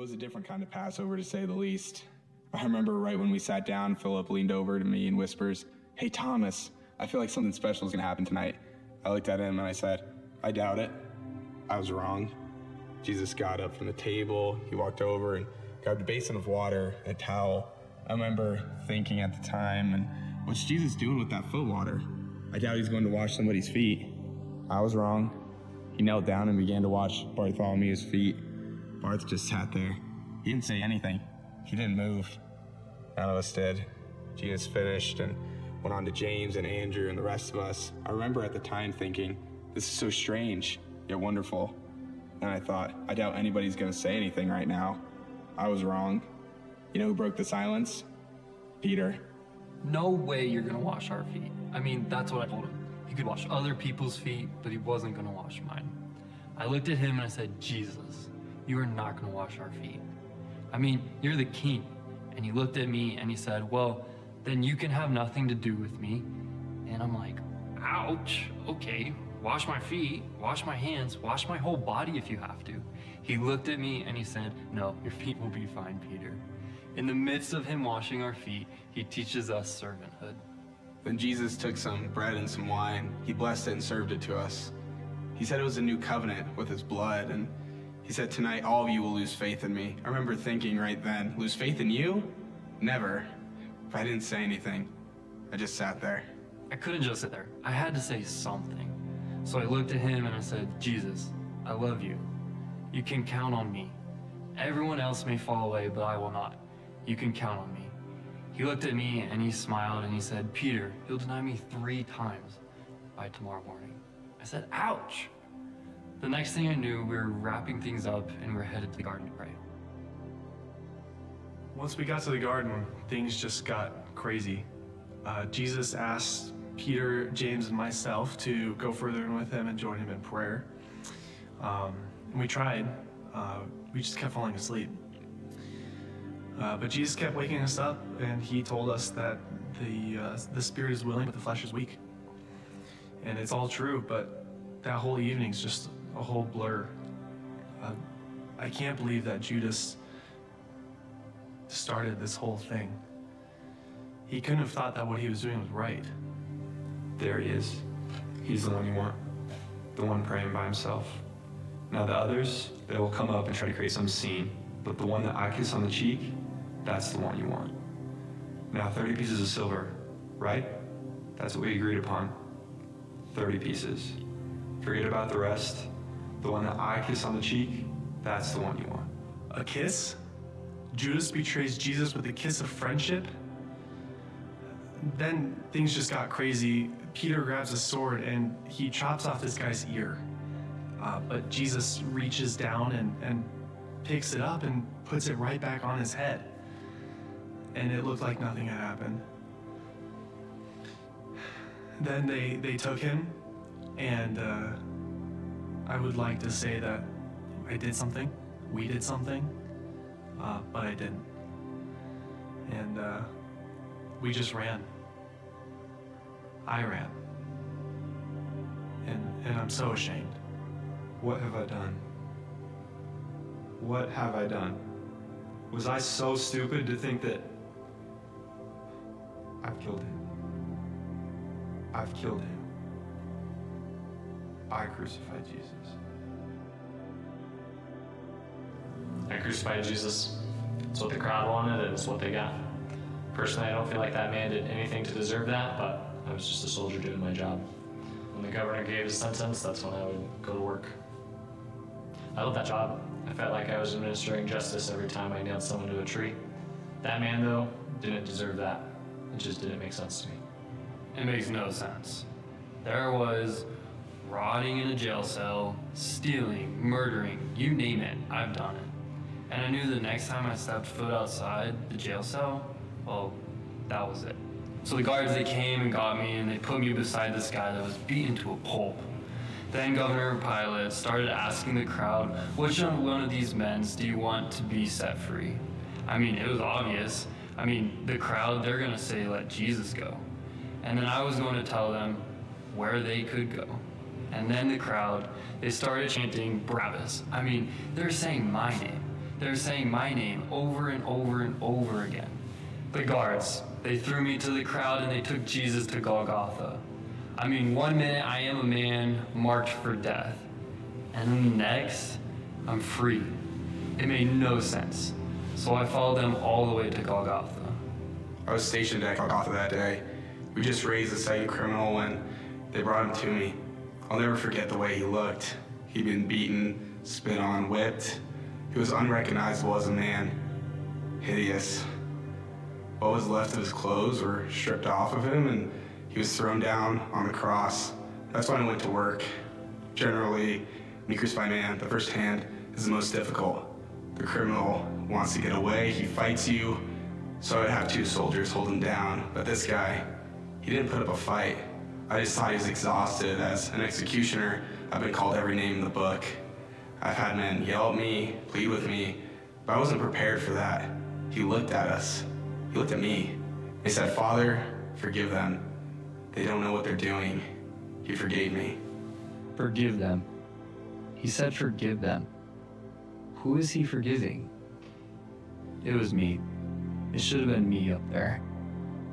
was a different kind of Passover, to say the least. I remember right when we sat down, Philip leaned over to me and whispers, Hey, Thomas, I feel like something special is going to happen tonight. I looked at him and I said, I doubt it. I was wrong. Jesus got up from the table. He walked over and grabbed a basin of water, a towel. I remember thinking at the time, and what's Jesus doing with that foot water? I doubt he's going to wash somebody's feet. I was wrong. He knelt down and began to wash Bartholomew's feet. Barth just sat there. He didn't say anything. He didn't move. None of us did. Jesus finished and went on to James and Andrew and the rest of us. I remember at the time thinking, this is so strange, yet wonderful. And I thought, I doubt anybody's going to say anything right now. I was wrong. You know who broke the silence? Peter. No way you're gonna wash our feet. I mean, that's what I told him. He could wash other people's feet, but he wasn't gonna wash mine. I looked at him and I said, Jesus, you are not gonna wash our feet. I mean, you're the king. And he looked at me and he said, Well, then you can have nothing to do with me. And I'm like, Ouch, okay, wash my feet, wash my hands, wash my whole body if you have to. He looked at me and he said, No, your feet will be fine, Peter. In the midst of him washing our feet, he teaches us servanthood. Then Jesus took some bread and some wine. He blessed it and served it to us. He said it was a new covenant with his blood, and he said, Tonight all of you will lose faith in me. I remember thinking right then, Lose faith in you? Never. But I didn't say anything. I just sat there. I couldn't just sit there. I had to say something. So I looked at him and I said, Jesus, I love you. You can count on me. Everyone else may fall away, but I will not. You can count on me. He looked at me and he smiled and he said, Peter, you'll deny me three times by tomorrow morning. I said, ouch. The next thing I knew, we were wrapping things up and we were headed to the garden to pray. Once we got to the garden, things just got crazy. Uh, Jesus asked Peter, James, and myself to go further in with him and join him in prayer. Um, and we tried. Uh, we just kept falling asleep. Uh, but Jesus kept waking us up, and he told us that the uh, the spirit is willing, but the flesh is weak. And it's all true, but that whole evening's just a whole blur. Uh, I can't believe that Judas started this whole thing. He couldn't have thought that what he was doing was right. There he is. He's the one you want. The one praying by himself. Now the others, they will come up and try to create some scene. But the one that I kiss on the cheek, that's the one you want. Now 30 pieces of silver, right? That's what we agreed upon. 30 pieces. Forget about the rest. The one that I kiss on the cheek, that's the one you want. A kiss? Judas betrays Jesus with a kiss of friendship? Then things just got crazy. Peter grabs a sword and he chops off this guy's ear. Uh, but Jesus reaches down and, and picks it up and puts it right back on his head. And it looked like nothing had happened. Then they, they took him, and uh, I would like to say that I did something, we did something, uh, but I didn't. And uh, we just ran. I ran. And, and I'm so ashamed. What have I done? What have I done? Was I so stupid to think that I've killed him? I've killed him. I crucified Jesus. I crucified Jesus. It's what the crowd wanted, and it's what they got. Personally, I don't feel like that man did anything to deserve that, but I was just a soldier doing my job. When the governor gave his sentence, that's when I would go to work. I loved that job. I felt like I was administering justice every time I nailed someone to a tree. That man, though, didn't deserve that. It just didn't make sense to me. It makes no sense. There was, rotting in a jail cell, stealing, murdering, you name it, I've done it. And I knew the next time I stepped foot outside the jail cell, well, that was it. So the guards, they came and got me and they put me beside this guy that was beaten to a pulp. Then Governor Pilate started asking the crowd, which one of these men do you want to be set free? I mean, it was obvious. I mean, the crowd, they're going to say, let Jesus go. And then I was going to tell them where they could go. And then the crowd, they started chanting Barabbas. I mean, they're saying my name. They're saying my name over and over and over again. The guards, they threw me to the crowd and they took Jesus to Golgotha. I mean, one minute I am a man marked for death, and then the next, I'm free. It made no sense. So I followed them all the way to Golgotha. I was stationed at Golgotha that day. We just raised the second criminal when they brought him to me. I'll never forget the way he looked. He'd been beaten, spit on, whipped. He was unrecognizable as a man. Hideous. What was left of his clothes were stripped off of him, and he was thrown down on the cross. That's when I went to work. Generally, when you crucify man, the first hand is the most difficult. The criminal wants to get away, he fights you, so I'd have two soldiers hold him down. But this guy, he didn't put up a fight. I just thought he was exhausted. As an executioner, I've been called every name in the book. I've had men yell at me, plead with me, but I wasn't prepared for that. He looked at us. He looked at me. He said, Father, forgive them. They don't know what they're doing. He forgave me. Forgive them. He said, Forgive them. Who is he forgiving? It was me. It should have been me up there.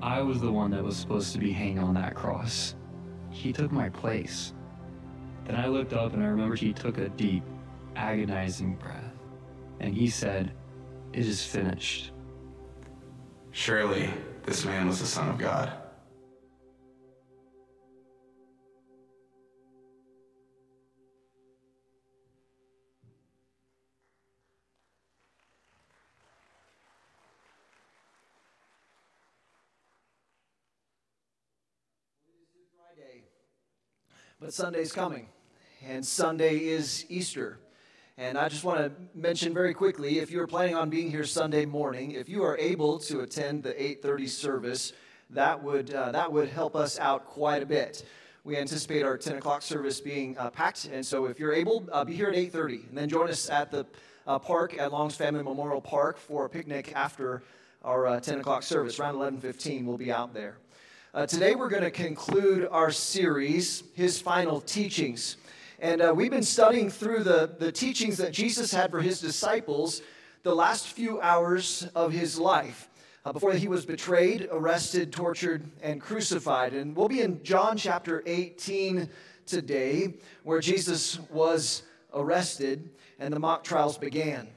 I was the one that was supposed to be hanging on that cross. He took my place. Then I looked up and I remember he took a deep, agonizing breath. And he said, It is finished. Surely, this man was the Son of God. But Sunday's coming, and Sunday is Easter. And I just want to mention very quickly, if you're planning on being here Sunday morning, if you are able to attend the 8:30 service, that would uh, that would help us out quite a bit. We anticipate our 10 o'clock service being uh, packed, and so if you're able, uh, be here at 8:30, and then join us at the uh, park at Long's Family Memorial Park for a picnic after our uh, 10 o'clock service. Around 11:15, we'll be out there. Uh, today, we're going to conclude our series, His Final Teachings. And uh, we've been studying through the, the teachings that Jesus had for his disciples the last few hours of his life uh, before he was betrayed, arrested, tortured, and crucified. And we'll be in John chapter 18 today, where Jesus was arrested and the mock trials began.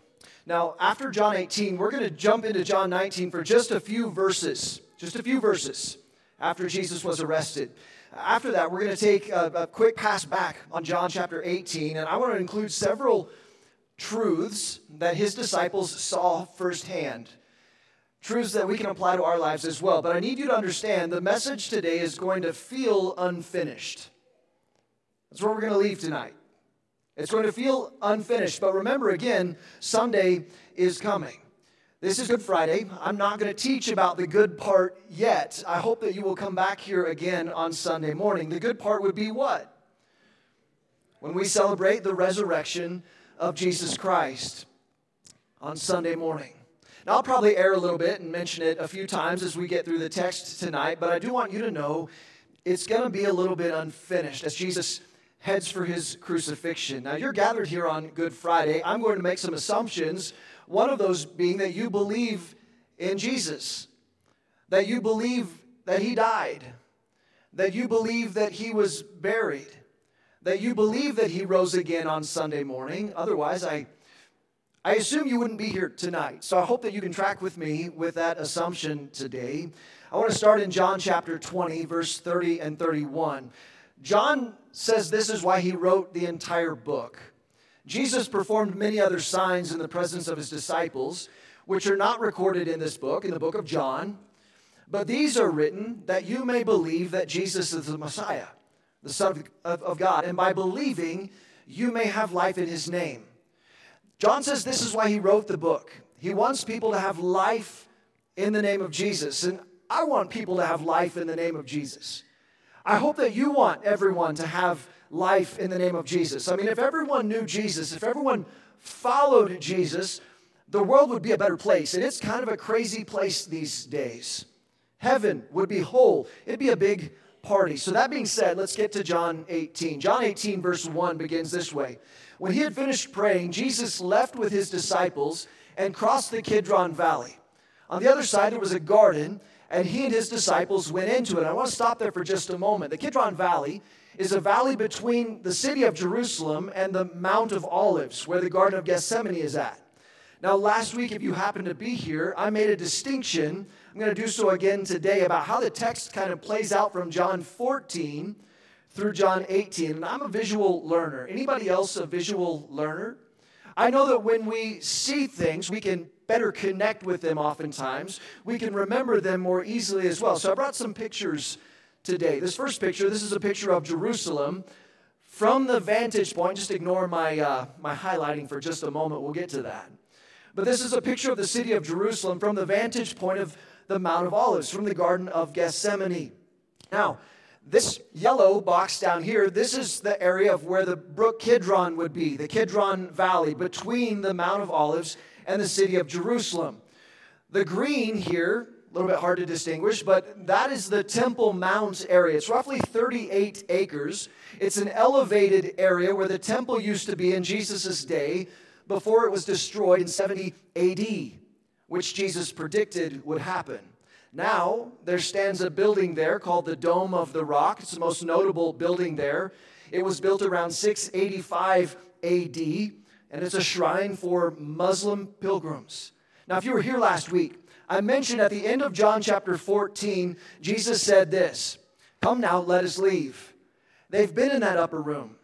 Now, after John 18, we're going to jump into John 19 for just a few verses. Just a few verses after Jesus was arrested. After that, we're going to take a, a, quick pass back on John chapter 18, and I want to include several truths that his disciples saw firsthand. Truths that we can apply to our lives as well. But I need you to understand the message today is going to feel unfinished. That's where we're going to leave tonight. It's going to feel unfinished. But remember again, Sunday is coming. This is Good Friday. I'm not going to teach about the good part yet. I hope that you will come back here again on Sunday morning. The good part would be what? When we celebrate the resurrection of Jesus Christ on Sunday morning. Now, I'll probably err a little bit and mention it a few times as we get through the text tonight, but I do want you to know it's going to be a little bit unfinished as Jesus heads for his crucifixion. Now, you're gathered here on Good Friday. I'm going to make some assumptions one of those being that you believe in Jesus, that you believe that he died, that you believe that he was buried, that you believe that he rose again on Sunday morning. Otherwise, I, I assume you wouldn't be here tonight. So I hope that you can track with me with that assumption today. I want to start in John chapter 20, verse 30 and 31. John says this is why he wrote the entire book. Jesus performed many other signs in the presence of his disciples, which are not recorded in this book, in the book of John. But these are written that you may believe that Jesus is the Messiah, the Son of, of, God, and by believing, you may have life in his name. John says this is why he wrote the book. He wants people to have life in the name of Jesus. And I want people to have life in the name of Jesus. I hope that you want everyone to have life in the name of Jesus. I mean, if everyone knew Jesus, if everyone followed Jesus, the world would be a better place. And it's kind of a crazy place these days. Heaven would be whole, it'd be a big party. So, that being said, let's get to John 18. John 18, verse 1 begins this way When he had finished praying, Jesus left with his disciples and crossed the Kidron Valley. On the other side, there was a garden, and he and his disciples went into it. I want to stop there for just a moment. The Kidron Valley is a valley between the city of Jerusalem and the Mount of Olives, where the Garden of Gethsemane is at. Now, last week, if you happened to be here, I made a distinction. I'm going to do so again today about how the text kind of plays out from John 14 through John 18. And I'm a visual learner. Anybody else a visual learner? I know that when we see things, we can better connect with them oftentimes. We can remember them more easily as well. So I brought some pictures today. This first picture, this is a picture of Jerusalem from the vantage point. Just ignore my, uh, my highlighting for just a moment. We'll get to that. But this is a picture of the city of Jerusalem from the vantage point of the Mount of Olives, from the Garden of Gethsemane. Now, this yellow box down here, this is the area of where the brook Kidron would be, the Kidron Valley, between the Mount of Olives and the city of Jerusalem. The green here, a little bit hard to distinguish, but that is the Temple Mount area. It's roughly 38 acres. It's an elevated area where the temple used to be in Jesus' day before it was destroyed in 70 AD, which Jesus predicted would happen. Now, there stands a building there called the Dome of the Rock. It's the most notable building there. It was built around 685 AD, and it's a shrine for Muslim pilgrims. Now, if you were here last week, I mentioned at the end of John chapter 14, Jesus said this Come now, let us leave. They've been in that upper room,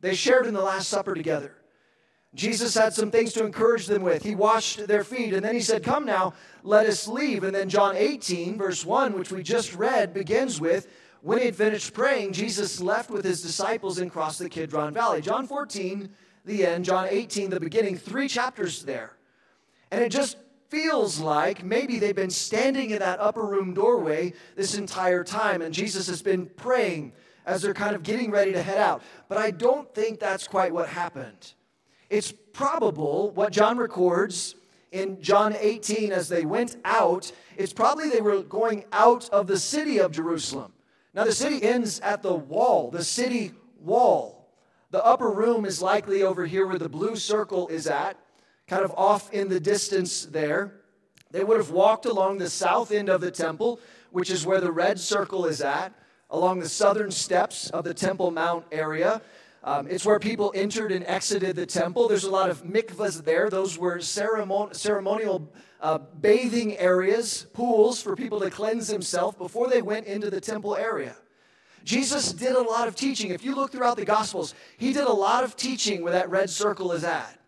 they shared in the Last Supper together. Jesus had some things to encourage them with. He washed their feet, and then he said, Come now, let us leave. And then John 18, verse 1, which we just read, begins with, When he had finished praying, Jesus left with his disciples and crossed the Kidron Valley. John 14, the end. John 18, the beginning. Three chapters there. And it just feels like maybe they've been standing in that upper room doorway this entire time, and Jesus has been praying as they're kind of getting ready to head out. But I don't think that's quite what happened. It's probable what John records in John 18 as they went out, it's probably they were going out of the city of Jerusalem. Now, the city ends at the wall, the city wall. The upper room is likely over here where the blue circle is at, kind of off in the distance there. They would have walked along the south end of the temple, which is where the red circle is at, along the southern steps of the Temple Mount area. Um, it's where people entered and exited the temple. There's a lot of mikvahs there. Those were ceremon- ceremonial uh, bathing areas, pools for people to cleanse themselves before they went into the temple area. Jesus did a lot of teaching. If you look throughout the Gospels, he did a lot of teaching where that red circle is at.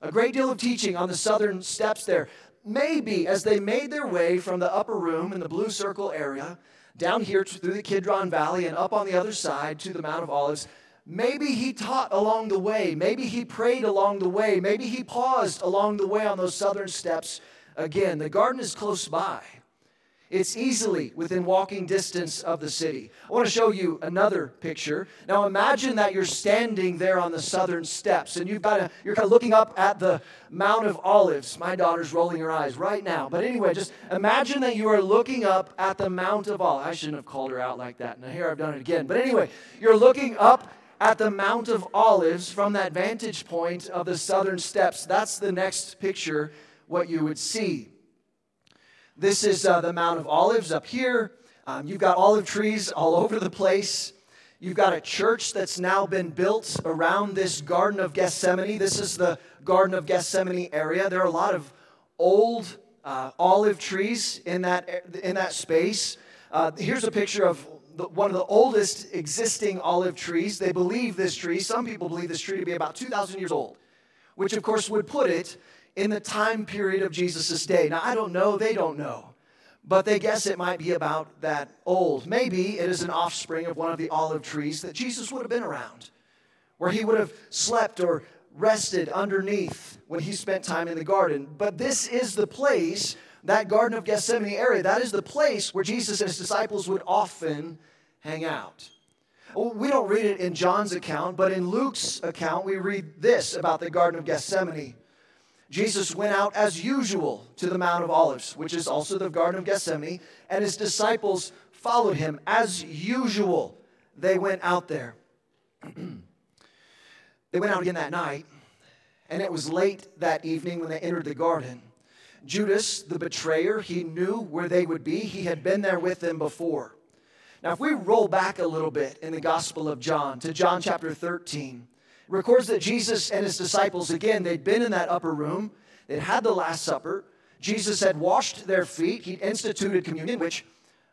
A great deal of teaching on the southern steps there. Maybe as they made their way from the upper room in the blue circle area down here through the Kidron Valley and up on the other side to the Mount of Olives, Maybe he taught along the way. Maybe he prayed along the way. Maybe he paused along the way on those southern steps. Again, the garden is close by. It's easily within walking distance of the city. I want to show you another picture. Now imagine that you're standing there on the southern steps and you've got a, you're kind of looking up at the Mount of Olives. My daughter's rolling her eyes right now. But anyway, just imagine that you are looking up at the Mount of Olives. I shouldn't have called her out like that. Now here I've done it again. But anyway, you're looking up at the Mount of Olives from that vantage point of the southern steps. That's the next picture, what you would see. This is uh, the Mount of Olives up here. Um, you've got olive trees all over the place. You've got a church that's now been built around this Garden of Gethsemane. This is the Garden of Gethsemane area. There are a lot of old uh, olive trees in that, in that space. Uh, here's a picture of the, one of the oldest existing olive trees. They believe this tree, some people believe this tree to be about 2,000 years old, which of course would put it in the time period of Jesus' day. Now, I don't know, they don't know, but they guess it might be about that old. Maybe it is an offspring of one of the olive trees that Jesus would have been around, where he would have slept or rested underneath when he spent time in the garden. But this is the place that Garden of Gethsemane area, that is the place where Jesus and his disciples would often hang out. We don't read it in John's account, but in Luke's account, we read this about the Garden of Gethsemane. Jesus went out as usual to the Mount of Olives, which is also the Garden of Gethsemane, and his disciples followed him as usual. They went out there. they went out again that night, and it was late that evening when they entered the garden. Judas, the betrayer, he knew where they would be. He had been there with them before. Now, if we roll back a little bit in the Gospel of John to John chapter 13, it records that Jesus and his disciples, again, they'd been in that upper room, they'd had the Last Supper. Jesus had washed their feet, he'd instituted communion, which,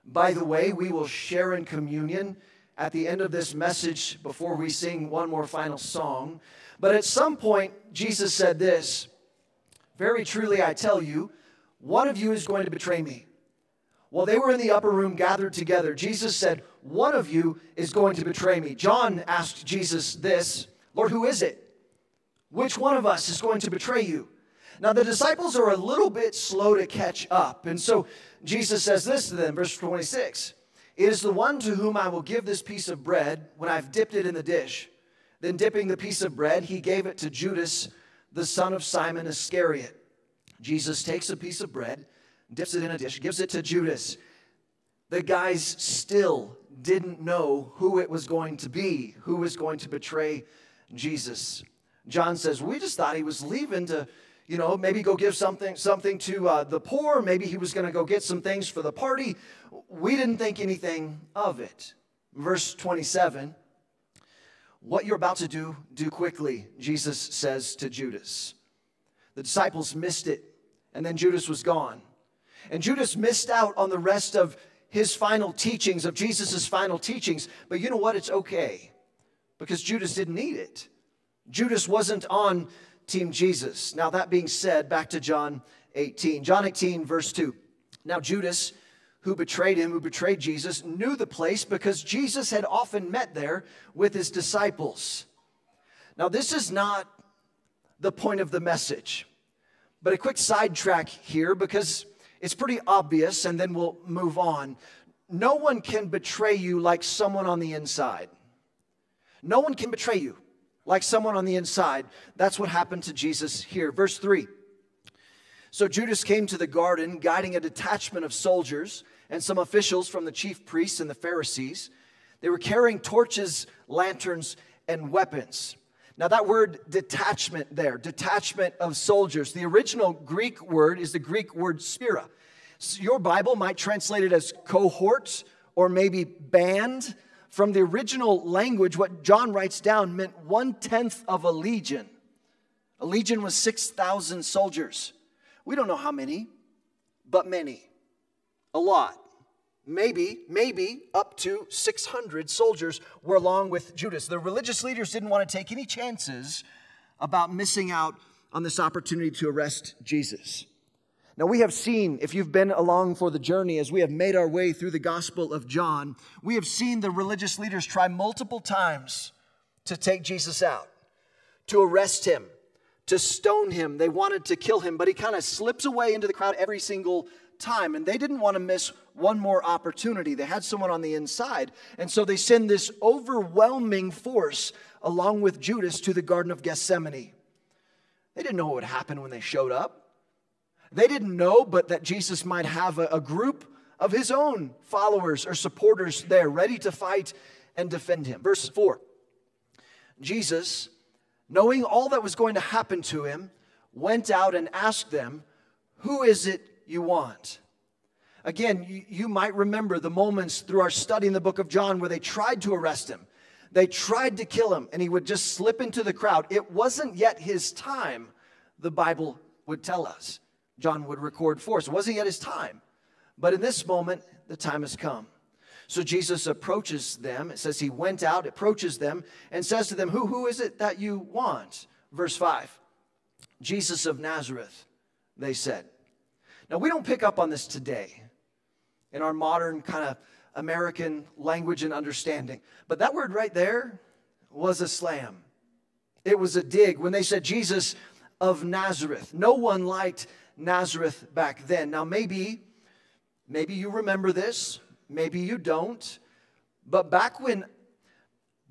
by the way, we will share in communion at the end of this message before we sing one more final song. But at some point, Jesus said this Very truly, I tell you, one of you is going to betray me. While they were in the upper room gathered together, Jesus said, One of you is going to betray me. John asked Jesus this Lord, who is it? Which one of us is going to betray you? Now, the disciples are a little bit slow to catch up. And so Jesus says this to them, verse 26 It is the one to whom I will give this piece of bread when I've dipped it in the dish. Then, dipping the piece of bread, he gave it to Judas, the son of Simon Iscariot. Jesus takes a piece of bread dips it in a dish, gives it to Judas. The guys still didn't know who it was going to be, who was going to betray Jesus. John says, We just thought he was leaving to, you know, maybe go give something, something to uh, the poor. Maybe he was going to go get some things for the party. We didn't think anything of it. Verse 27 What you're about to do, do quickly, Jesus says to Judas. The disciples missed it, and then Judas was gone. And Judas missed out on the rest of his final teachings, of Jesus' final teachings. But you know what? It's okay because Judas didn't need it. Judas wasn't on Team Jesus. Now, that being said, back to John 18. John 18, verse 2. Now, Judas, who betrayed him, who betrayed Jesus, knew the place because Jesus had often met there with his disciples. Now, this is not the point of the message, but a quick sidetrack here because it's pretty obvious, and then we'll move on. No one can betray you like someone on the inside. No one can betray you like someone on the inside. That's what happened to Jesus here. Verse 3. So Judas came to the garden, guiding a detachment of soldiers and some officials from the chief priests and the Pharisees. They were carrying torches, lanterns, and weapons. Now, that word detachment there, detachment of soldiers, the original Greek word is the Greek word spira. So your Bible might translate it as cohort or maybe band. From the original language, what John writes down meant one tenth of a legion. A legion was 6,000 soldiers. We don't know how many, but many. A lot maybe, maybe up to 600 soldiers were along with Judas. The religious leaders didn't want to take any chances about missing out on this opportunity to arrest Jesus. Now, we have seen, if you've been along for the journey as we have made our way through the Gospel of John, we have seen the religious leaders try multiple times to take Jesus out, to arrest him, to stone him. They wanted to kill him, but he kind of slips away into the crowd every single time, and they didn't want to miss one more opportunity. They had someone on the inside, and so they send this overwhelming force along with Judas to the Garden of Gethsemane. They didn't know what would happen when they showed up. They didn't know, but that Jesus might have a, a group of his own followers or supporters there ready to fight and defend him. Verse 4 Jesus, knowing all that was going to happen to him, went out and asked them, Who is it you want. Again, you, you might remember the moments through our study in the book of John where they tried to arrest him. They tried to kill him, and he would just slip into the crowd. It wasn't yet his time, the Bible would tell us. John would record for us. It wasn't yet his time. But in this moment, the time has come. So Jesus approaches them. It says he went out, approaches them, and says to them, Who, who is it that you want? Verse 5 Jesus of Nazareth, they said. Now, we don't pick up on this today in our modern kind of American language and understanding, but that word right there was a slam. It was a dig. When they said Jesus of Nazareth, no one liked Nazareth back then. Now, maybe, maybe you remember this, maybe you don't, but back when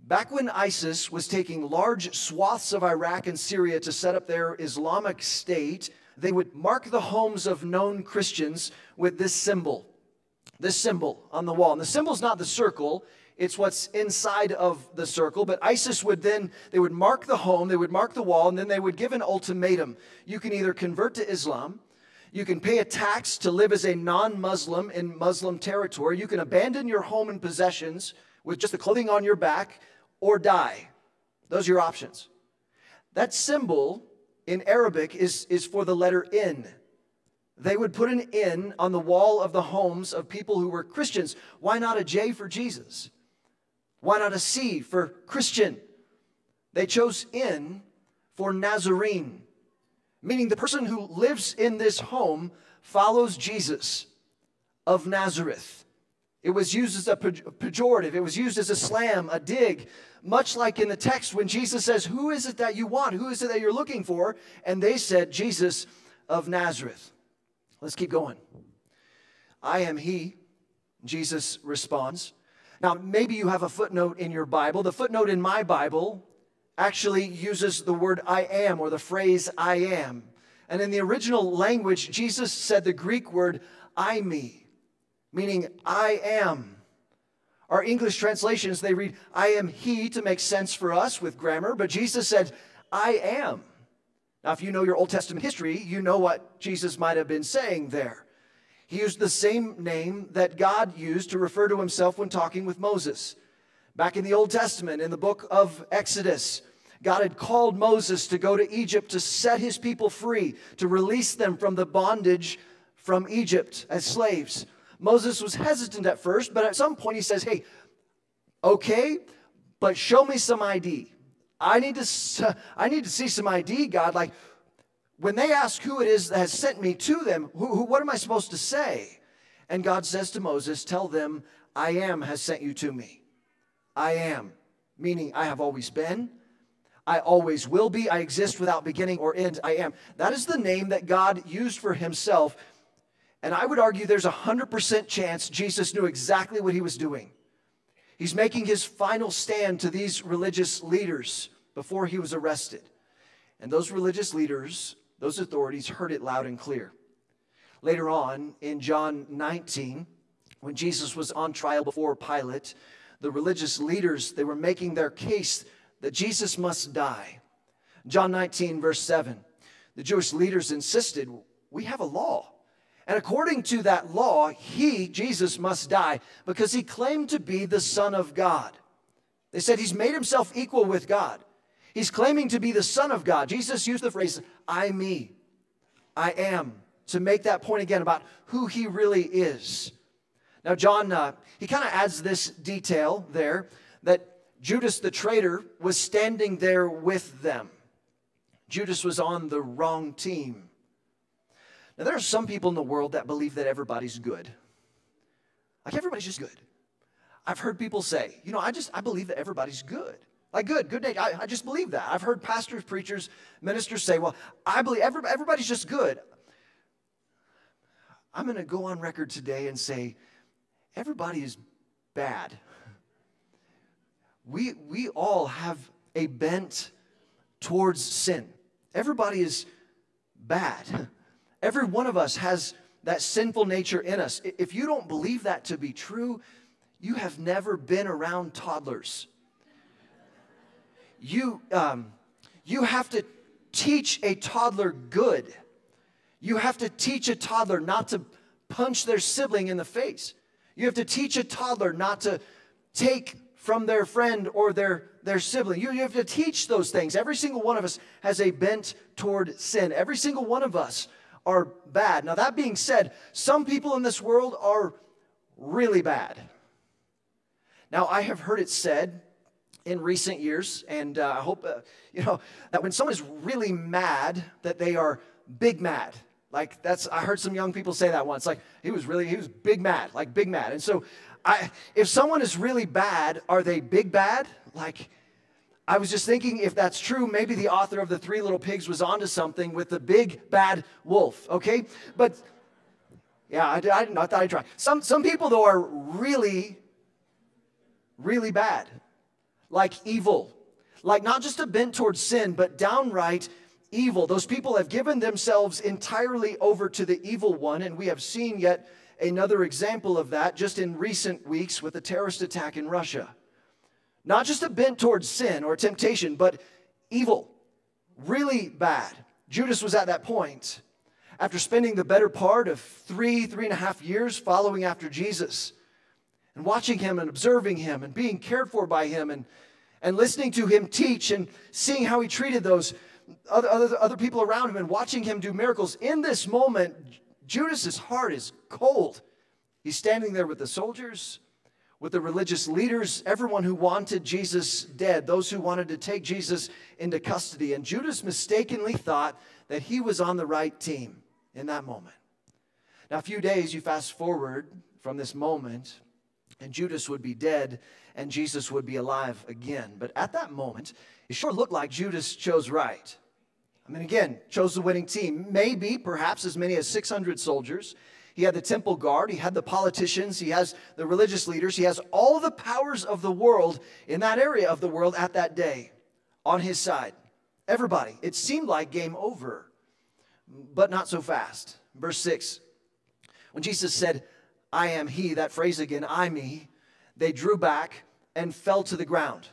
Back when ISIS was taking large swaths of Iraq and Syria to set up their Islamic state, they would mark the homes of known Christians with this symbol. this symbol on the wall. And the symbol's not the circle, it's what's inside of the circle. But ISIS would then, they would mark the home, they would mark the wall, and then they would give an ultimatum. You can either convert to Islam, you can pay a tax to live as a non Muslim in Muslim territory, you can abandon your home and possessions with just the clothing on your back, or die. Those are your options. That symbol in Arabic is, is for the letter N They would put an N on the wall of the homes of people who were Christians. Why not a J for Jesus? Why not a C for Christian? They chose in for Nazarene, meaning the person who lives in this home follows Jesus of Nazareth. It was used as a pejorative, it was used as a slam, a dig, much like in the text when Jesus says, Who is it that you want? Who is it that you're looking for? And they said, Jesus of Nazareth. Let's keep going. I am he, Jesus responds. Now, maybe you have a footnote in your Bible. The footnote in my Bible actually uses the word I am or the phrase I am. And in the original language, Jesus said the Greek word I me, meaning I am. Our English translations, they read I am he to make sense for us with grammar, but Jesus said I am. Now, if you know your Old Testament history, you know what Jesus might have been saying there. He used the same name that God used to refer to himself when talking with Moses. Back in the Old Testament, in the book of Exodus, God had called Moses to go to Egypt to set his people free, to release them from the bondage from Egypt as slaves. Moses was hesitant at first, but at some point he says, Hey, okay, but show me some ID. I need to, I need to see some ID, God. Like, when they ask who it is that has sent me to them, who, who, what am I supposed to say? And God says to Moses, Tell them, I am has sent you to me. I am, meaning I have always been, I always will be, I exist without beginning or end, I am. That is the name that God used for himself. And I would argue there's a 100% chance Jesus knew exactly what he was doing. He's making his final stand to these religious leaders before he was arrested. And those religious leaders those authorities heard it loud and clear. Later on, in John 19, when Jesus was on trial before Pilate, the religious leaders, they were making their case that Jesus must die. John 19, verse 7, the Jewish leaders insisted, We have a law. And according to that law, he, Jesus, must die because he claimed to be the Son of God. They said he's made himself equal with God. He's claiming to be the Son of God. Jesus used the phrase, I me, I am, to make that point again about who he really is. Now, John, uh, he kind of adds this detail there that Judas the traitor was standing there with them. Judas was on the wrong team. Now, there are some people in the world that believe that everybody's good. Like everybody's just good. I've heard people say, you know, I just, I believe that everybody's good. Like, good, good day. I, I just believe that. I've heard pastors, preachers, ministers say, well, I believe everybody, everybody's just good. I'm going to go on record today and say, everybody is bad. We, we all have a bent towards sin. Everybody is bad. Every one of us has that sinful nature in us. If you don't believe that to be true, you have never been around toddlers you, um, you have to teach a toddler good. You have to teach a toddler not to punch their sibling in the face. You have to teach a toddler not to take from their friend or their, their sibling. You, you have to teach those things. Every single one of us has a bent toward sin. Every single one of us are bad. Now, that being said, some people in this world are really bad. Now, I have heard it said in recent years, and uh, I hope uh, you know that when someone is really mad, that they are big mad. Like that's I heard some young people say that once. Like he was really he was big mad, like big mad. And so, I if someone is really bad, are they big bad? Like I was just thinking if that's true, maybe the author of the Three Little Pigs was onto something with the big bad wolf. Okay, but yeah, I, I. I thought I'd try. Some some people though are really, really bad like evil, like not just a bent towards sin, but downright evil. Those people have given themselves entirely over to the evil one, and we have seen yet another example of that just in recent weeks with the terrorist attack in Russia. Not just a bent towards sin or temptation, but evil, really bad. Judas was at that point after spending the better part of three, three and a half years following after Jesus and watching him and observing him and being cared for by him and, and listening to him teach and seeing how he treated those other, other, other people around him and watching him do miracles. In this moment, Judas's heart is cold. He's standing there with the soldiers, with the religious leaders, everyone who wanted Jesus dead, those who wanted to take Jesus into custody. And Judas mistakenly thought that he was on the right team in that moment. Now, a few days, you fast forward from this moment, and Judas would be dead and Jesus would be alive again. But at that moment, it sure looked like Judas chose right. I mean, again, chose the winning team. Maybe, perhaps, as many as 600 soldiers. He had the temple guard, he had the politicians, he has the religious leaders, he has all the powers of the world in that area of the world at that day on his side. Everybody. It seemed like game over, but not so fast. Verse 6 When Jesus said, I am he, that phrase again, I me, they drew back and fell to the ground.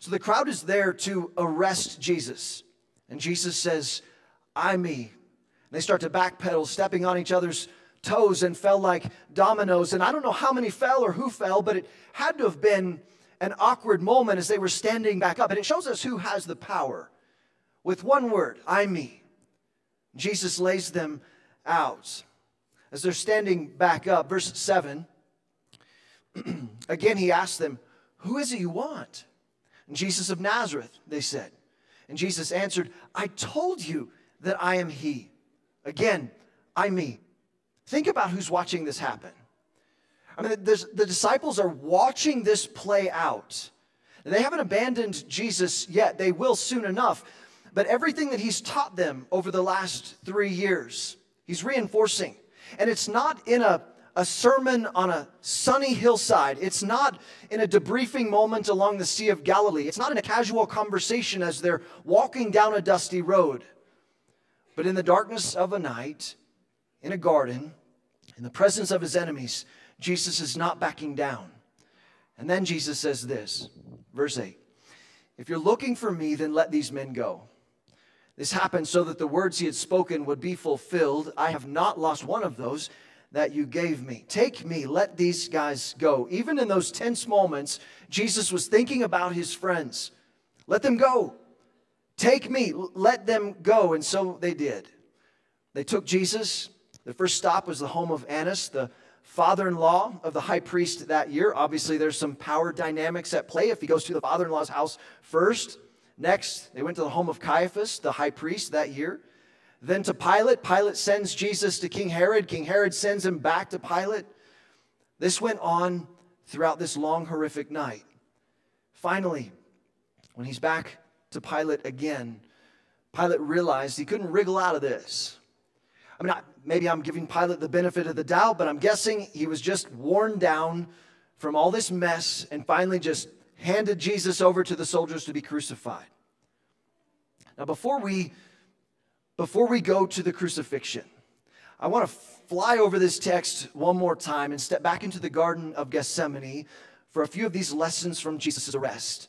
So the crowd is there to arrest Jesus. And Jesus says, I me. And they start to backpedal, stepping on each other's toes and fell like dominoes. And I don't know how many fell or who fell, but it had to have been an awkward moment as they were standing back up. And it shows us who has the power. With one word, I me. Jesus lays them out. As they're standing back up, verse 7, again he asks them, Who is it you want? And Jesus of Nazareth, they said. And Jesus answered, I told you that I am he. Again, I me. Think about who's watching this happen. I mean, the disciples are watching this play out. They haven't abandoned Jesus yet. They will soon enough. But everything that he's taught them over the last three years, he's reinforcing. And it's not in a, a sermon on a sunny hillside. It's not in a debriefing moment along the Sea of Galilee. It's not in a casual conversation as they're walking down a dusty road. But in the darkness of a night, in a garden, in the presence of his enemies, Jesus is not backing down. And then Jesus says this, verse 8 If you're looking for me, then let these men go. This happened so that the words he had spoken would be fulfilled. I have not lost one of those that you gave me. Take me, let these guys go. Even in those tense moments, Jesus was thinking about his friends. Let them go. Take me, let them go. And so they did. They took Jesus the first stop was the home of Annas, the father in law of the high priest that year. Obviously, there's some power dynamics at play if he goes to the father in law's house first. Next, they went to the home of Caiaphas, the high priest that year. Then to Pilate. Pilate sends Jesus to King Herod. King Herod sends him back to Pilate. This went on throughout this long, horrific night. Finally, when he's back to Pilate again, Pilate realized he couldn't wriggle out of this. I mean, maybe I'm giving Pilate the benefit of the doubt, but I'm guessing he was just worn down from all this mess and finally just handed Jesus over to the soldiers to be crucified. Now, before we before we go to the crucifixion, I want to fly over this text one more time and step back into the Garden of Gethsemane for a few of these lessons from Jesus' arrest.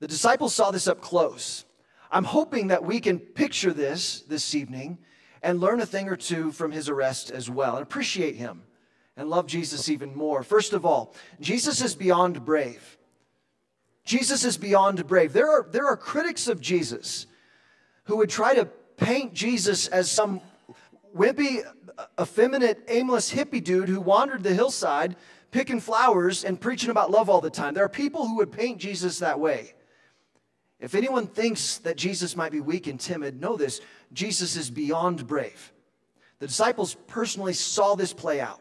The disciples saw this up close. I'm hoping that we can picture this this evening and learn a thing or two from his arrest as well and appreciate him and love Jesus even more. First of all, Jesus is beyond brave. Jesus is beyond brave. There are, there are critics of Jesus who would try to paint Jesus as some wimpy, effeminate, aimless hippie dude who wandered the hillside picking flowers and preaching about love all the time. There are people who would paint Jesus that way. If anyone thinks that Jesus might be weak and timid, know this Jesus is beyond brave. The disciples personally saw this play out.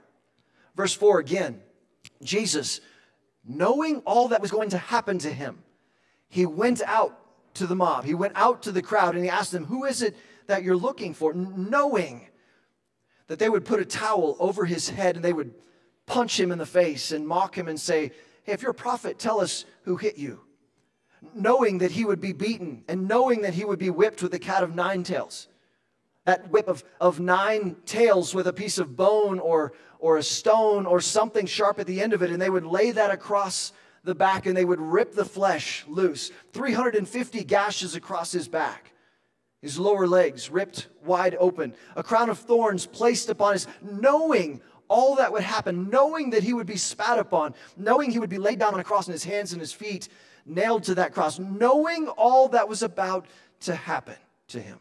Verse 4 again Jesus, knowing all that was going to happen to him, he went out to the mob. He went out to the crowd and he asked them, Who is it that you're looking for? Knowing that they would put a towel over his head and they would punch him in the face and mock him and say, Hey, if you're a prophet, tell us who hit you knowing that he would be beaten and knowing that he would be whipped with a cat of nine tails. That whip of, of nine tails with a piece of bone or, or a stone or something sharp at the end of it, and they would lay that across the back and they would rip the flesh loose. 350 gashes across his back, his lower legs ripped wide open, a crown of thorns placed upon his, knowing all that would happen, knowing that he would be spat upon, knowing he would be laid down on a cross and his hands and his feet nailed to that cross, knowing all that was about to happen to him.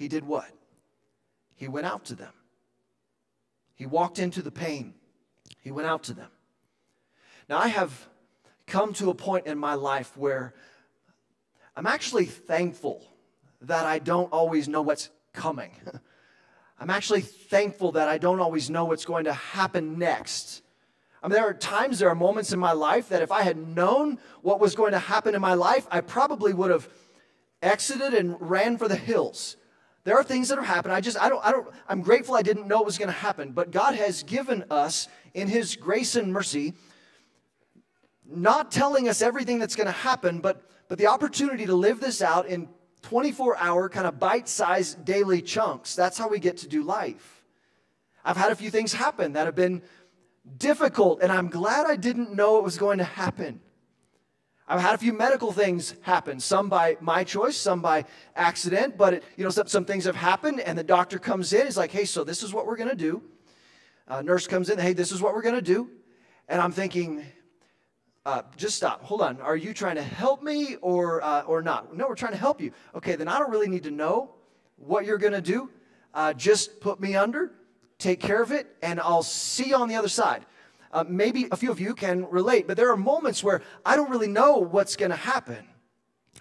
He did what? He went out to them. He walked into the pain. He went out to them. Now, I have come to a point in my life where I'm actually thankful that I don't always know what's coming. I'm actually thankful that I don't always know what's going to happen next. I mean, there are times, there are moments in my life that if I had known what was going to happen in my life, I probably would have exited and ran for the hills. There are things that are happening. I just, I don't, I don't, I'm grateful I didn't know it was going to happen. But God has given us, in His grace and mercy, not telling us everything that's going to happen, but, but the opportunity to live this out in 24 hour, kind of bite sized daily chunks. That's how we get to do life. I've had a few things happen that have been difficult, and I'm glad I didn't know it was going to happen. I've had a few medical things happen, some by my choice, some by accident, but it, you know, some, some, things have happened, and the doctor comes in. He's like, "Hey, so this is what we're to do." Uh, nurse comes in, "Hey, this is what we're to do," and I'm thinking, uh, "Just stop. Hold on. Are you trying to help me or uh, or not?" No, we're trying to help you. Okay, then I don't really need to know what you're to do. Uh, just put me under, take care of it, and I'll see you on the other side. Uh, maybe a few of you can relate, but there are moments where I don't really know what's going to happen.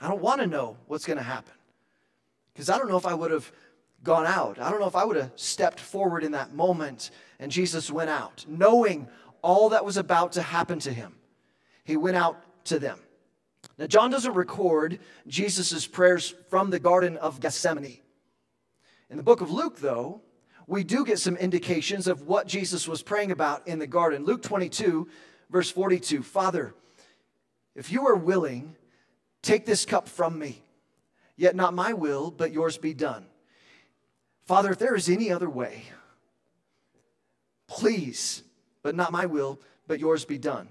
I don't want to know what's going to happen because I don't know if I would have gone out. I don't know if I would have stepped forward in that moment and Jesus went out, knowing all that was about to happen to him. He went out to them. Now, John doesn't record Jesus' prayers from the Garden of Gethsemane. In the book of Luke, though, we do get some indications of what Jesus was praying about in the garden. Luke 22, verse 42 Father, if you are willing, take this cup from me, yet not my will, but yours be done. Father, if there is any other way, please, but not my will, but yours be done.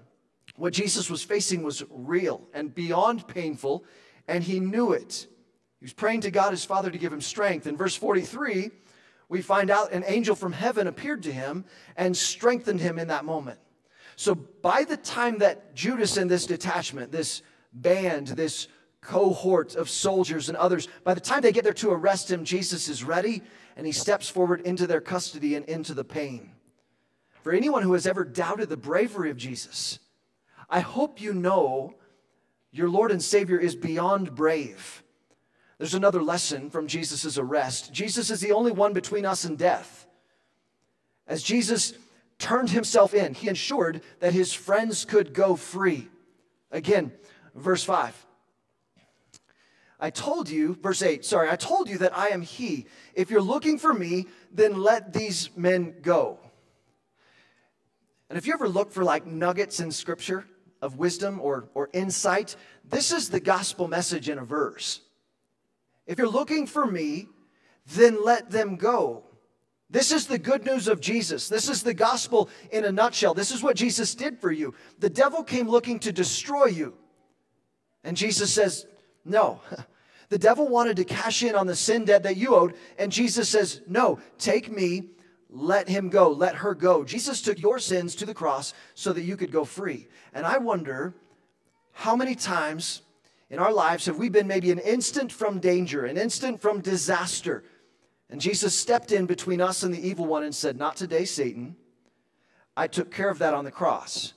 What Jesus was facing was real and beyond painful, and he knew it. He was praying to God his Father to give him strength. In verse 43, we find out an angel from heaven appeared to him and strengthened him in that moment. So by the time that Judas and this detachment, this band, this cohort of soldiers and others, by the time they get there to arrest him, Jesus is ready and he steps forward into their custody and into the pain. For anyone who has ever doubted the bravery of Jesus, I hope you know your Lord and Savior is beyond brave. There's another lesson from Jesus' arrest. Jesus is the only one between us and death. As Jesus turned himself in, he ensured that his friends could go free. Again, verse 5. I told you, verse 8, sorry, I told you that I am he. If you're looking for me, then let these men go. And if you ever look for like nuggets in scripture of wisdom or, or insight, this is the gospel message in a verse. If you're looking for me, then let them go. This is the good news of Jesus. This is the gospel in a nutshell. This is what Jesus did for you. The devil came looking to destroy you. And Jesus says, No. The devil wanted to cash in on the sin debt that you owed. And Jesus says, No, take me, let him go, let her go. Jesus took your sins to the cross so that you could go free. And I wonder how many times in our lives have we been maybe an instant from danger, an instant from disaster? And Jesus stepped in between us and the evil one and said, Not today, Satan. I took care of that on the cross.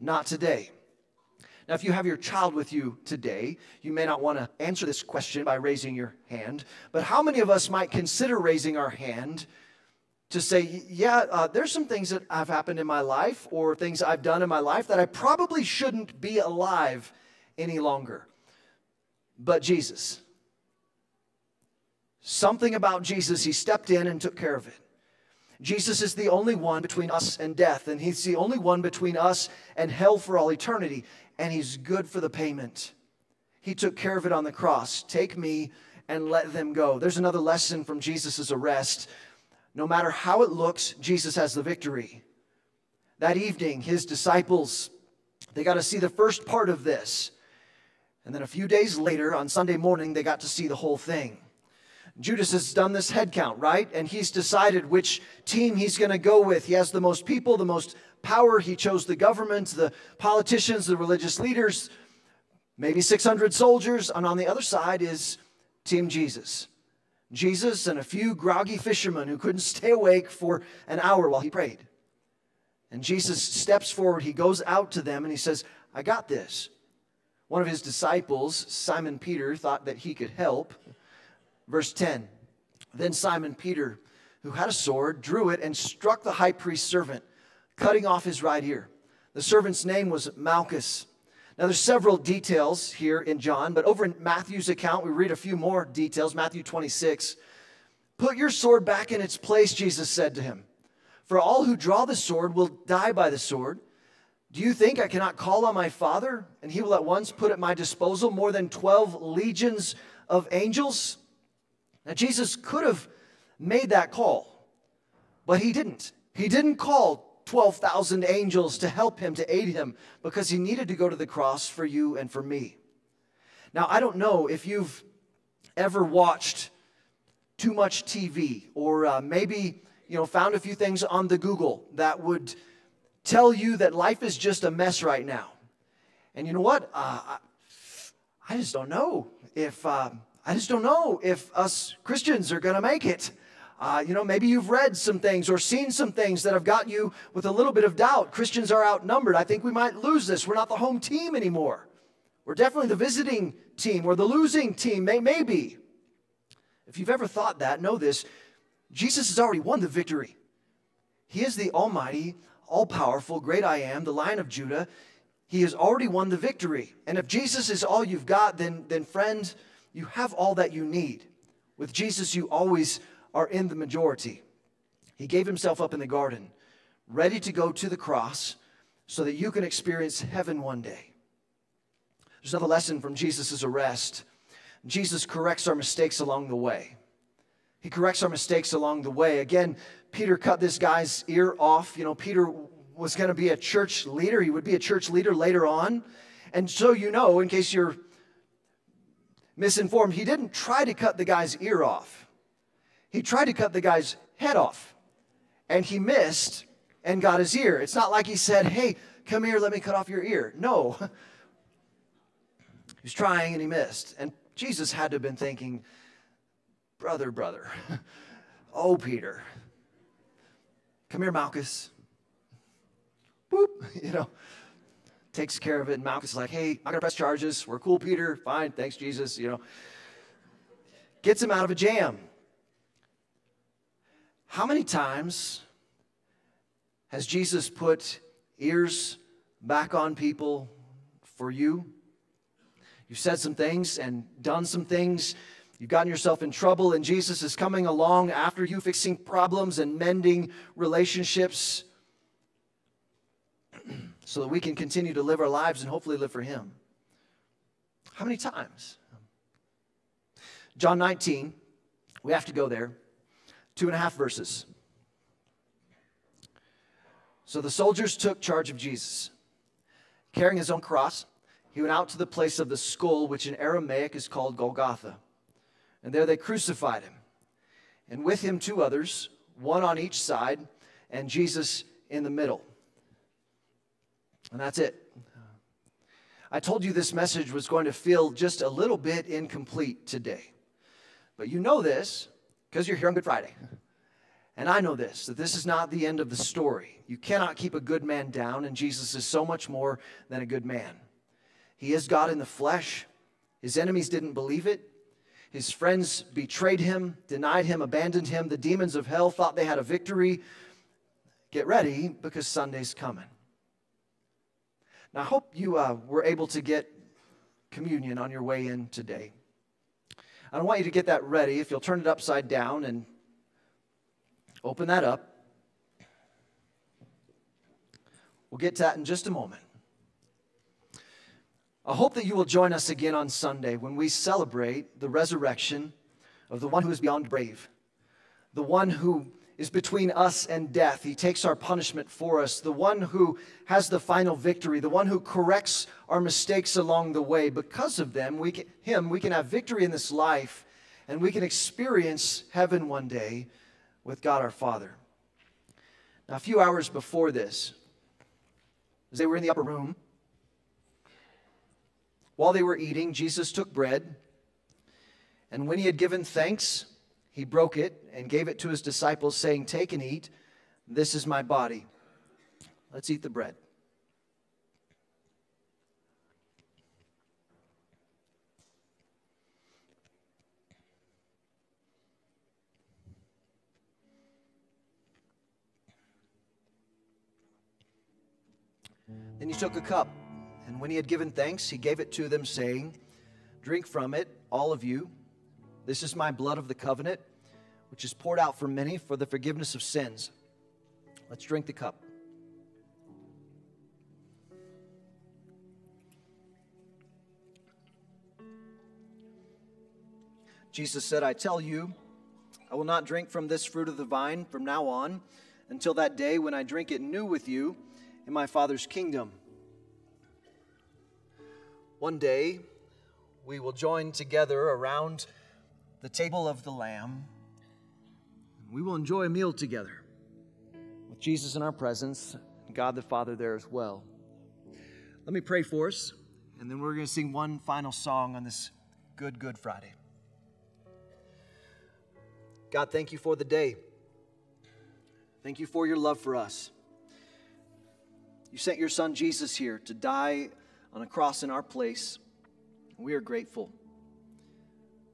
Not today. Now, if you have your child with you today, you may not want to answer this question by raising your hand, but how many of us might consider raising our hand to say, yeah, uh, there's some things that have happened in my life or things I've done in my life that I probably shouldn't be alive any longer. But Jesus. Something about Jesus, he stepped in and took care of it. Jesus is the only one between us and death, and he's the only one between us and hell for all eternity, and he's good for the payment. He took care of it on the cross. Take me and let them go. There's another lesson from Jesus' arrest. No matter how it looks, Jesus has the victory. That evening, his disciples, they got to see the first part of this. And then a few days later, on Sunday morning, they got to see the whole thing. Judas has done this head count, right? And he's decided which team he's going to go with. He has the most people, the most power. He chose the government, the politicians, the religious leaders, maybe 600 soldiers. And on the other side is Team Jesus. Jesus and a few groggy fishermen who couldn't stay awake for an hour while he prayed. And Jesus steps forward, he goes out to them, and he says, I got this. One of his disciples, Simon Peter, thought that he could help. Verse 10 Then Simon Peter, who had a sword, drew it and struck the high priest's servant, cutting off his right ear. The servant's name was Malchus. Now, there's several details here in John, but over in Matthew's account, we read a few more details. Matthew 26. Put your sword back in its place, Jesus said to him. For all who draw the sword will die by the sword. Do you think I cannot call on my Father, and he will at once put at my disposal more than 12 legions of angels? Now, Jesus could have made that call, but he didn't. He didn't call 12,000 angels to help him, to aid him, because he needed to go to the cross for you and for me. Now, I don't know if you've ever watched too much TV or uh, maybe you know found a few things on the Google that would tell you that life is just a mess right now. And you know what? Uh, I just don't know if uh, I just don't know if us Christians are going to make it. Uh, you know, maybe you've read some things or seen some things that have got you with a little bit of doubt. Christians are outnumbered. I think we might lose this. We're not the home team anymore. We're definitely the visiting team or the losing team, may, maybe. If you've ever thought that, know this Jesus has already won the victory. He is the Almighty, all powerful, great I am, the Lion of Judah. He has already won the victory. And if Jesus is all you've got, then, then friend, you have all that you need. With Jesus, you always are in the majority. He gave himself up in the garden, ready to go to the cross so that you can experience heaven one day. There's another lesson from Jesus' arrest. Jesus corrects our mistakes along the way. He corrects our mistakes along the way. Again, Peter cut this guy's ear off. You know, Peter was going to be a church leader. He would be a church leader later on. And so you know, in case you're misinformed, he didn't try to cut the guy's ear off. He tried to cut the guy's head off, and he missed and got his ear. It's not like he said, Hey, come here, let me cut off your ear. No. He was trying and he missed. And Jesus had to have been thinking, Brother, brother, oh, Peter, come here, Malchus. Boop, you know, takes care of it. And Malchus is like, Hey, I'm going to press charges. We're cool, Peter. Fine. Thanks, Jesus. You know, gets him out of a jam. How many times has Jesus put ears back on people for you? You've said some things and done some things. You've gotten yourself in trouble, and Jesus is coming along after you, fixing problems and mending relationships so that we can continue to live our lives and hopefully live for Him. How many times? John 19, we have to go there two and a half verses. So the soldiers took charge of Jesus. Carrying his own cross, he went out to the place of the skull, which in Aramaic is called Golgotha. And there they crucified him. And with him, two others, one on each side, and Jesus in the middle. And that's it. I told you this message was going to feel just a little bit incomplete today. But you know this because you're here on Good Friday. And I know this that this is not the end of the story. You cannot keep a good man down, and Jesus is so much more than a good man. He is God in the flesh. His enemies didn't believe it. His friends betrayed him, denied him, abandoned him. The demons of hell thought they had a victory. Get ready because Sunday's coming. Now, I hope you uh, were able to get communion on your way in today. I want you to get that ready. If you'll turn it upside down and open that up. We'll get to that in just a moment. I hope that you will join us again on Sunday when we celebrate the resurrection of the one who is beyond brave, the one who is between us and death. He takes our punishment for us, the one who has the final victory, the one who corrects our mistakes along the way. Because of them, we can, him, we can have victory in this life and we can experience heaven one day with God our Father. Now, a few hours before this, as they were in the upper room, while they were eating, Jesus took bread, and when he had given thanks, he broke it and gave it to his disciples, saying, Take and eat. This is my body. Let's eat the bread. Then he took a cup, and when he had given thanks, he gave it to them, saying, Drink from it, all of you. This is my blood of the covenant, which is poured out for many for the forgiveness of sins. Let's drink the cup. Jesus said, I tell you, I will not drink from this fruit of the vine from now on until that day when I drink it new with you in my Father's kingdom. One day, we will join together around the table of the Lamb. We will enjoy a meal together with Jesus in our presence, and God the Father there as well. Let me pray for us, and then we're going to sing one final song on this Good, Good Friday. God, thank you for the day. Thank you for your love for us. You sent your son Jesus here to die on a cross in our place. We are grateful.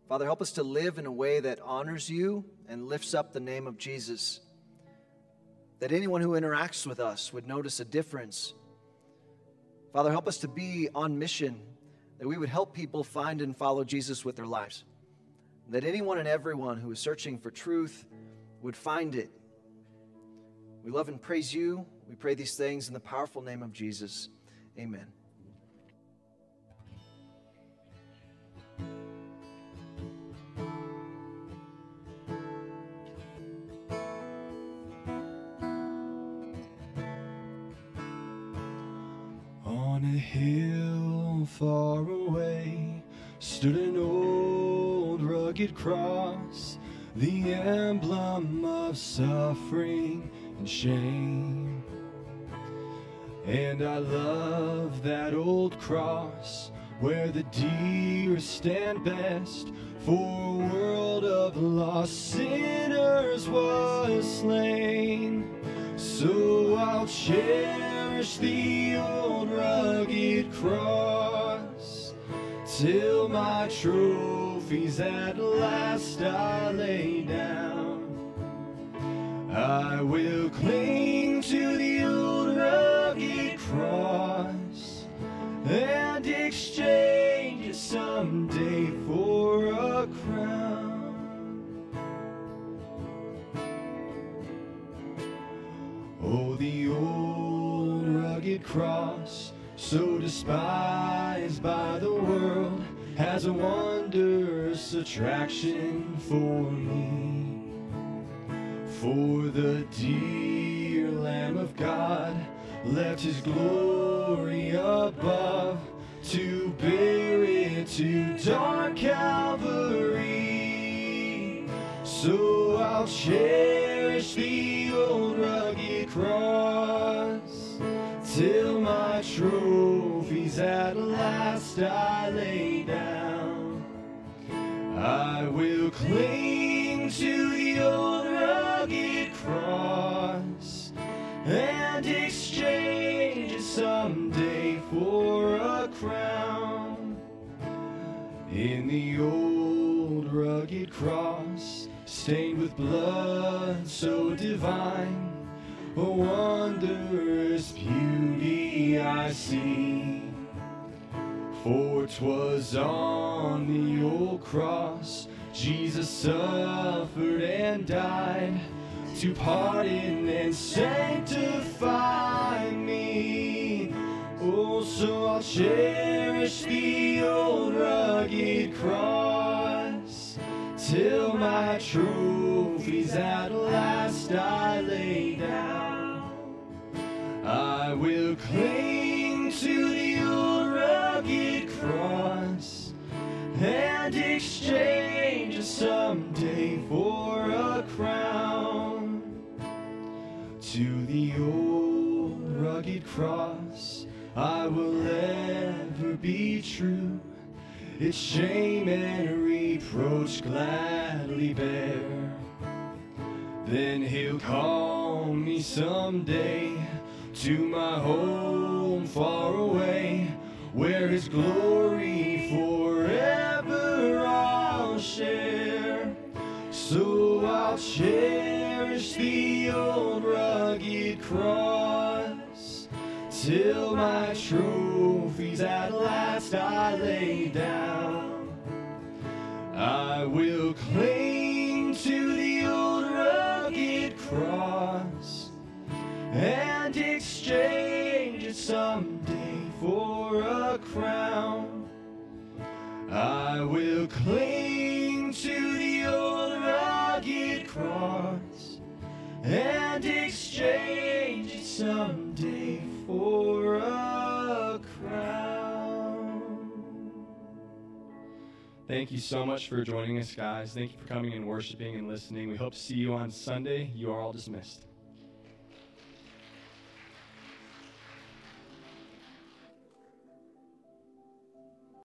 Father, help us to live in a way that honors you and lifts up the name of Jesus. That anyone who interacts with us would notice a difference. Father, help us to be on mission, that we would help people find and follow Jesus with their lives. That anyone and everyone who is searching for truth would find it. We love and praise you. We pray these things in the powerful name of Jesus. Amen. Cross, the emblem of suffering and shame. And I love that old cross where the deer stand best for a world of lost sinners was slain. So I'll cherish the old rugged cross till my trophies at last I lay down. I will cling to the old rugged cross and exchange it someday for a crown. Oh, the old rugged cross, so despised by the world, has a attraction for me. For the dear Lamb of God left his glory above to bear it to dark Calvary. So I'll cherish the old rugged cross till my trophies at last I lay down. I will cling to the old rugged cross and exchange it someday for a crown. In the old rugged cross, stained with blood so divine, a wondrous beauty I see. For 'twas on the old cross Jesus suffered and died to pardon and sanctify me. Oh, so I'll cherish the old rugged cross till my trophies at last I lay down. I will cling to the cross and exchange it someday for a crown. To the old rugged cross I will ever be true. Its shame and reproach gladly bear. Then he'll call me someday to my home far away, where his glory forever I'll share. So I'll cherish the old rugged cross till my trophies at last I lay down. I will cling to the old rugged cross and exchange it a crown. I will cling to the old rugged cross and exchange it someday for a crown. Thank you so much for joining us, guys. Thank you for coming and worshiping and listening. We hope to see you on Sunday. You are all dismissed.